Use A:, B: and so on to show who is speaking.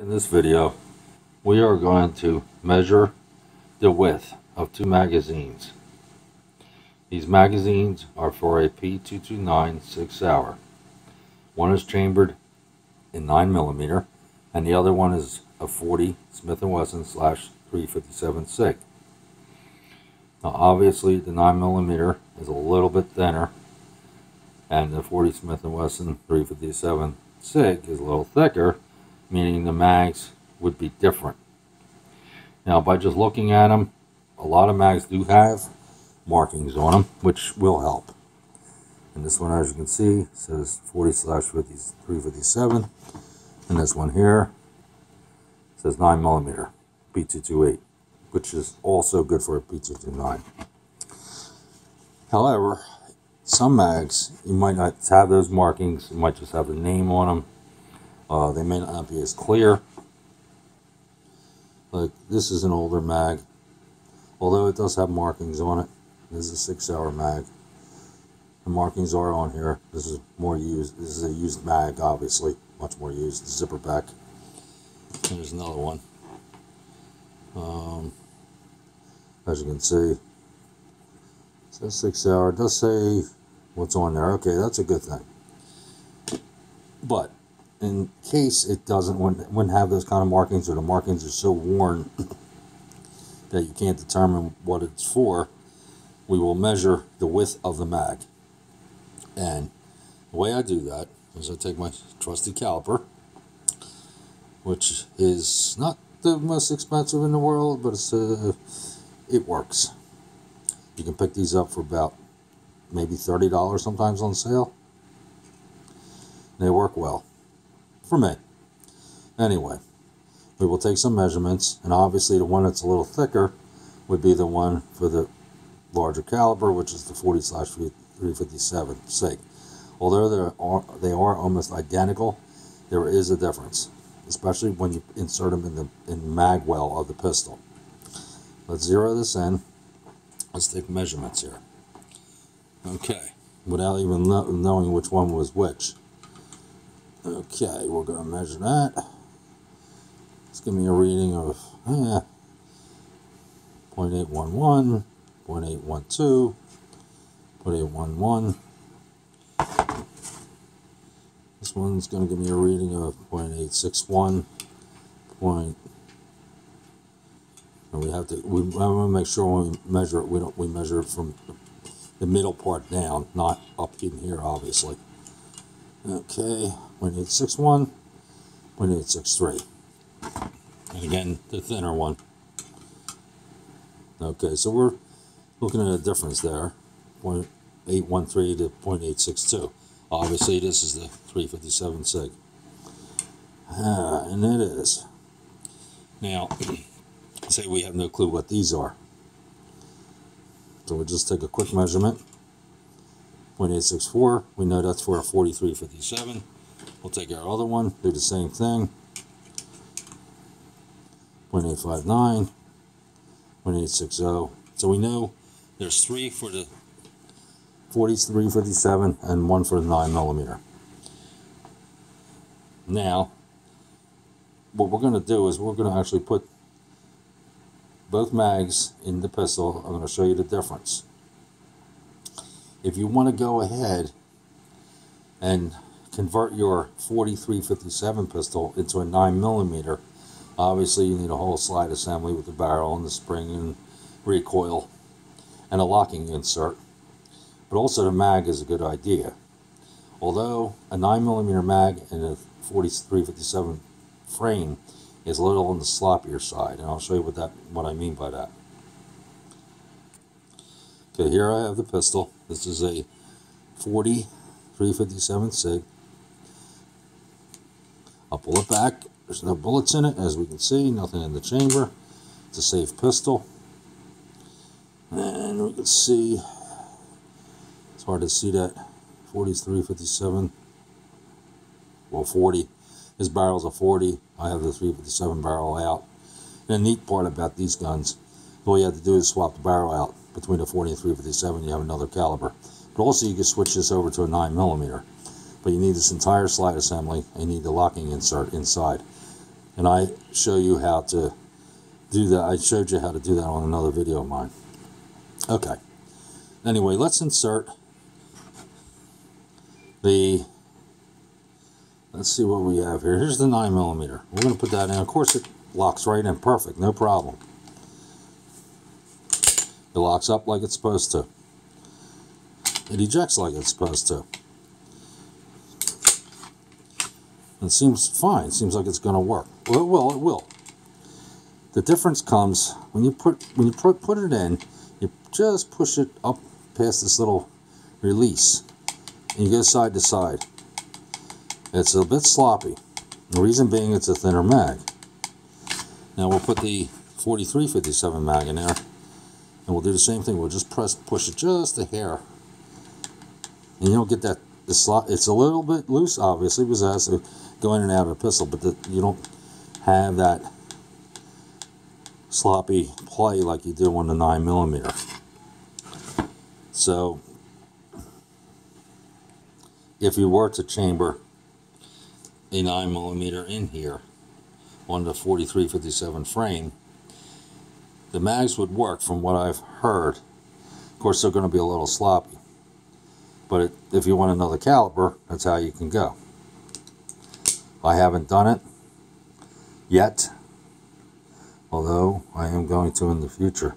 A: In this video, we are going to measure the width of two magazines. These magazines are for a P229 SIG Sauer. One is chambered in 9 millimeter, and the other one is a 40 Smith & Wesson slash 357 SIG. Now obviously the 9 millimeter is a little bit thinner and the 40 Smith & Wesson 357 SIG is a little thicker meaning the mags would be different. Now, by just looking at them, a lot of mags do have markings on them, which will help. And this one, as you can see, says 40 slash 357. And this one here says 9 millimeter P228, which is also good for a P229. However, some mags, you might not have those markings, you might just have the name on them uh, they may not be as clear. Like this is an older mag, although it does have markings on it. This is a SIG Sauer mag. The markings are on here. This is more used. This is a used mag, obviously, much more used. The zipper back. There's another one. Um, as you can see, it says SIG Sauer. It does say what's on there. Okay, that's a good thing. But in case it doesn't wouldn't have those kind of markings or the markings are so worn that you can't determine what it's for, we will measure the width of the mag. And the way I do that is I take my trusty caliper, which is not the most expensive in the world, but it's uh, it works. You can pick these up for about maybe $30 sometimes on sale. They work well for me. Anyway, we will take some measurements, and obviously the one that's a little thicker would be the one for the larger caliber, which is the 40 slash 357 SIG. Although they are, they are almost identical, there is a difference, especially when you insert them in the in mag well of the pistol. Let's zero this in. Let's take measurements here. Okay, without even knowing which one was which. Okay, we're going to measure that. Let's give me a reading of eh, 0.811, 0.812, 0.811. This one's going to give me a reading of 0.861. Point, and we have to. We want to make sure when we measure it, we don't. We measure it from the middle part down, not up in here, obviously. Okay, 0.861, 0.863. And again, the thinner one. Okay, so we're looking at a difference there, 0.813 to 0.862. Obviously, this is the 357 SIG. Ah, and it is. Now, say we have no clue what these are. So we'll just take a quick measurement. 0.864. We know that's for a 4357. We'll take our other one, do the same thing. 0.859, 0.860. So we know there's three for the 4357 and one for the 9 millimeter. Now, what we're going to do is we're going to actually put both mags in the pistol. I'm going to show you the difference if you want to go ahead and convert your 4357 pistol into a 9 millimeter, obviously you need a whole slide assembly with the barrel and the spring and recoil and a locking insert. But also the mag is a good idea. Although a 9 millimeter mag in a 4357 frame is a little on the sloppier side, and I'll show you what that what I mean by that. Okay, here I have the pistol. This is a 40 357 SIG. I'll pull it back. There's no bullets in it, as we can see. Nothing in the chamber. It's a safe pistol. And we can see, it's hard to see that, 4357. Well, 40. This barrel's a 40. I have the 357 barrel out. And the neat part about these guns, all you have to do is swap the barrel out between a 40 and 357 you have another caliber but also you can switch this over to a 9 millimeter but you need this entire slide assembly and you need the locking insert inside and I show you how to do that. I showed you how to do that on another video of mine. Okay. Anyway, let's insert the. Let's see what we have here. Here's the nine millimeter. We're going to put that in. Of course, it locks right in perfect, no problem. It locks up like it's supposed to. It ejects like it's supposed to. It seems fine. It Seems like it's going to work. Well, it will. It will. The difference comes when you put when you put put it in. You just push it up past this little release, and you go side to side. It's a bit sloppy. The reason being it's a thinner mag. Now we'll put the 4357 mag in there, and we'll do the same thing. We'll just press push it just a hair, and you don't get that the. It's a little bit loose, obviously, because it has to go in and out of a pistol, but the, you don't have that sloppy play like you do on the 9 millimeter. So, if you were to chamber a 9 millimeter in here on the 4357 frame, the mags would work from what I've heard. Of course, they're going to be a little sloppy. But it, if you want another caliber, that's how you can go. I haven't done it yet, although I am going to in the future.